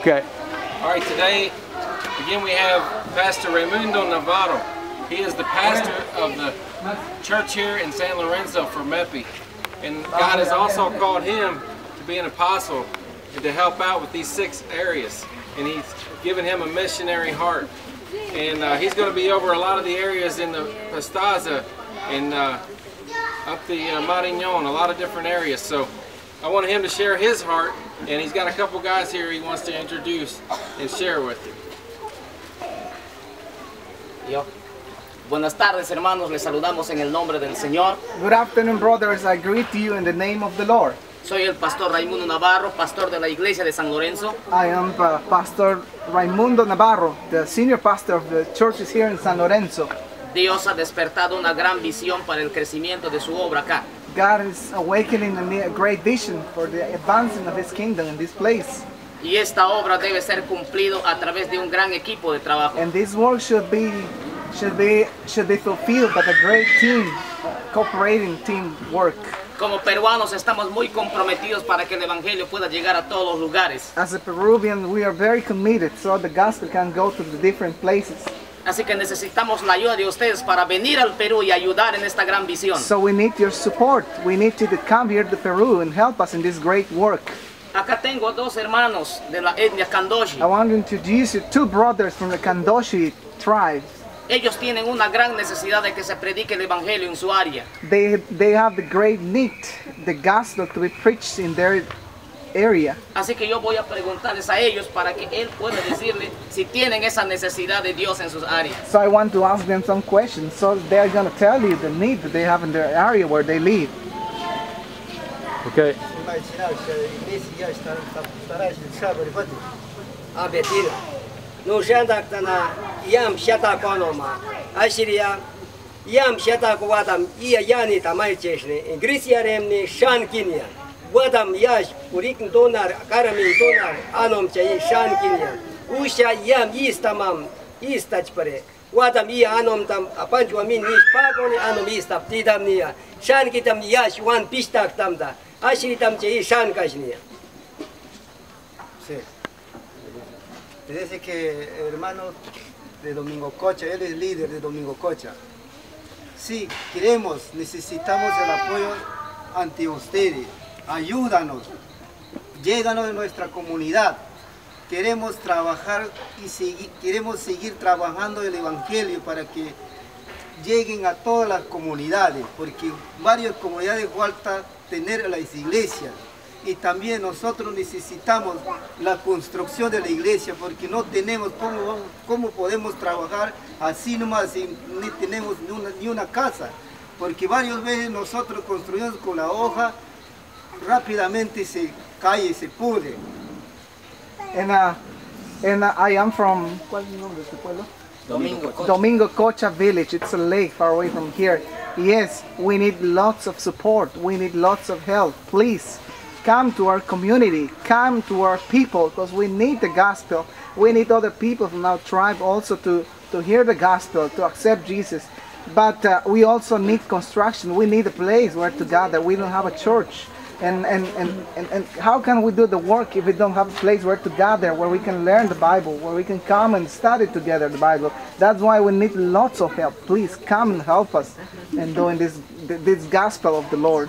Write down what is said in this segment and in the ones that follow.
Okay. All right, today, again, we have Pastor Raimundo Navarro. He is the pastor of the church here in San Lorenzo for MEPI. And God has also called him to be an apostle and to help out with these six areas. And he's given him a missionary heart. And uh, he's going to be over a lot of the areas in the Pastaza and uh, up the uh, Marignon, a lot of different areas. So I wanted him to share his heart, and he's got a couple guys here he wants to introduce and share with you. Yo. Buenas tardes hermanos, les saludamos en el nombre del Señor. Good afternoon, brothers. I greet you in the name of the Lord. Soy el pastor Raimundo Navarro, pastor de la iglesia de San Lorenzo. I am uh, Pastor Raimundo Navarro, the senior pastor of the churches here in San Lorenzo. Dios ha despertado una gran visión para el crecimiento de su obra acá. God is awakening in me a great vision for the advancing of His kingdom in this place. Y esta obra debe ser cumplido a través de un gran equipo de trabajo. And this work should be should be should be fulfilled by a great team, cooperating team work. Como peruanos estamos muy comprometidos para que el evangelio pueda llegar a todos los lugares. As a Peruvian, we are very committed so the gospel can go to the different places. Así que necesitamos la ayuda de ustedes para venir al Perú y ayudar en esta gran visión. So we need your support. We need you to come here to Peru and help us in this great work. Acá tengo dos hermanos de la etnia Kandoshi. I want to introduce you two brothers from the Kandoshi tribe. Ellos tienen una gran necesidad de que se predique el evangelio en su área. They they have the great need, the gospel to be preached in their area. Así que yo voy a preguntarles a ellos para que él pueda decirle si tienen esa necesidad de Dios en sus áreas. So I want to ask them some questions. So they're going to tell you the need that they have in their area where they live. Okay. yam shata kono ma ashiria yam shata ko wadam iya yani tamai cheshne ingrisia remni shan kinya shan kinya usha yam istamam istach pare. Wadam iya anom tam anom tam que hermano de Domingo Cocha, él es líder de Domingo Cocha. Sí, queremos, necesitamos el apoyo ante ustedes. Ayúdanos, lléganos a nuestra comunidad. Queremos trabajar y queremos seguir trabajando el Evangelio para que lleguen a todas las comunidades, porque varias comunidades falta tener las iglesias y también nosotros necesitamos la construcción de la iglesia porque no tenemos cómo, cómo podemos trabajar así nomás sin ni tenemos ni una, ni una casa porque varias veces nosotros construimos con la hoja rápidamente se cae y se pudre And and uh, I am from ¿cuál es el nombre de este pueblo? Domingo. Domingo Cocha village. It's a lake far away from here. Yes, we need lots of support. We need lots of help. Please come to our community. Come to our people because we need the gospel. We need other people from our tribe also to, to hear the gospel, to accept Jesus. But uh, we also need construction. We need a place where to gather. We don't have a church. And, and, and, and, and how can we do the work if we don't have a place where to gather, where we can learn the Bible, where we can come and study together the Bible? That's why we need lots of help. Please come and help us in doing this, this gospel of the Lord.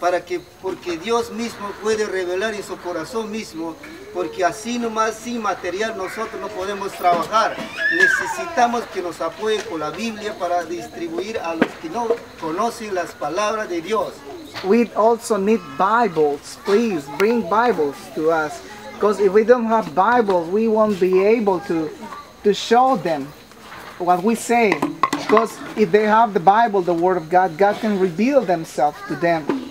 para que, porque Dios mismo puede revelar en su corazón mismo, porque así nomás sin material nosotros no podemos trabajar. Necesitamos que nos apoyen con la Biblia para distribuir a los que no conocen las palabras de Dios. we also need Bibles. Please bring Bibles to us. Because if we don't have Bibles, we won't be able to, to show them what we say Because if they have the Bible, the Word of God, God can reveal themselves to them,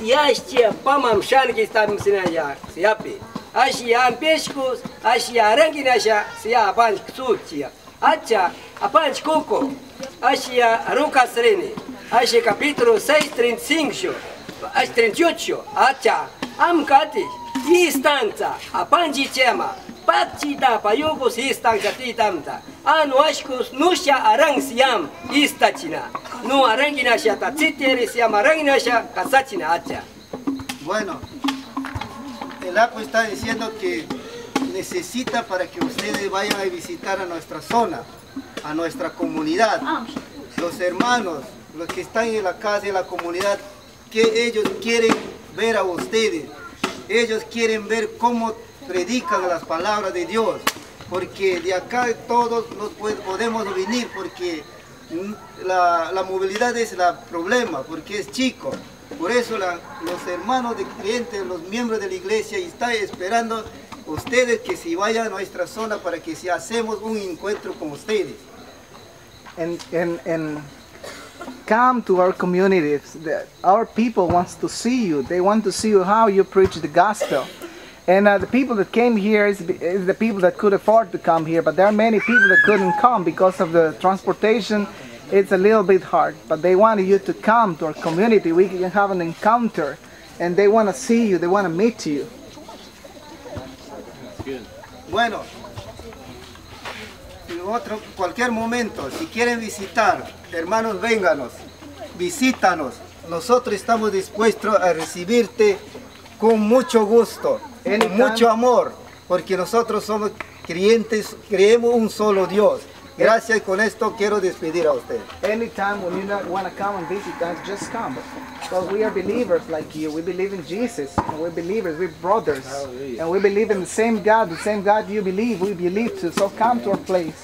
ящия памам шанги ставим сына яр, сяпи. Аши ян пешкус, аши яранги наша, сия апанч ксутия. Ача, апанч куку, аши я рука срени, аши капитру 635, аши 38, ача, амкати, instanța, apangi cema, istanza titamta. Anu ashkus nusha arang siam istachina. Nu aranginasha tatsiteri siam aranginasha kasachina acha. Bueno, el ACO está diciendo que necesita para que ustedes vayan a visitar a nuestra zona, a nuestra comunidad. Los hermanos, los que están en la casa de la comunidad, que ellos quieren ver a ustedes. Ellos quieren ver cómo predican las palabras de Dios. Porque de acá todos nos pod- podemos venir porque la, la movilidad es el problema, porque es chico. Por eso los hermanos de clientes, los miembros de la iglesia, están esperando ustedes que se vayan a nuestra zona para que si hacemos un encuentro con ustedes. and come to our communities. The, our people wants to see you. They want to see you how you preach the gospel. And uh, the people that came here is, is the people that could afford to come here, but there are many people that couldn't come because of the transportation. It's a little bit hard, but they wanted you to come to our community. We can have an encounter, and they want to see you. They want to meet you. Good. Bueno, en otro, cualquier momento, si quieren visitar, hermanos, vénganos, visítanos. Nosotros estamos dispuestos a recibirte con mucho gusto, con mucho amor, porque nosotros somos creyentes, creemos un solo Dios. Gracias y con esto quiero despedir a usted. Anytime when you not want to come and visit us, just come. Because we are believers like you. We believe in Jesus. And we're believers. We're brothers. Hallelujah. And we believe in the same God. The same God you believe, we believe too. So come to our place.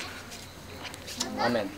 Amén.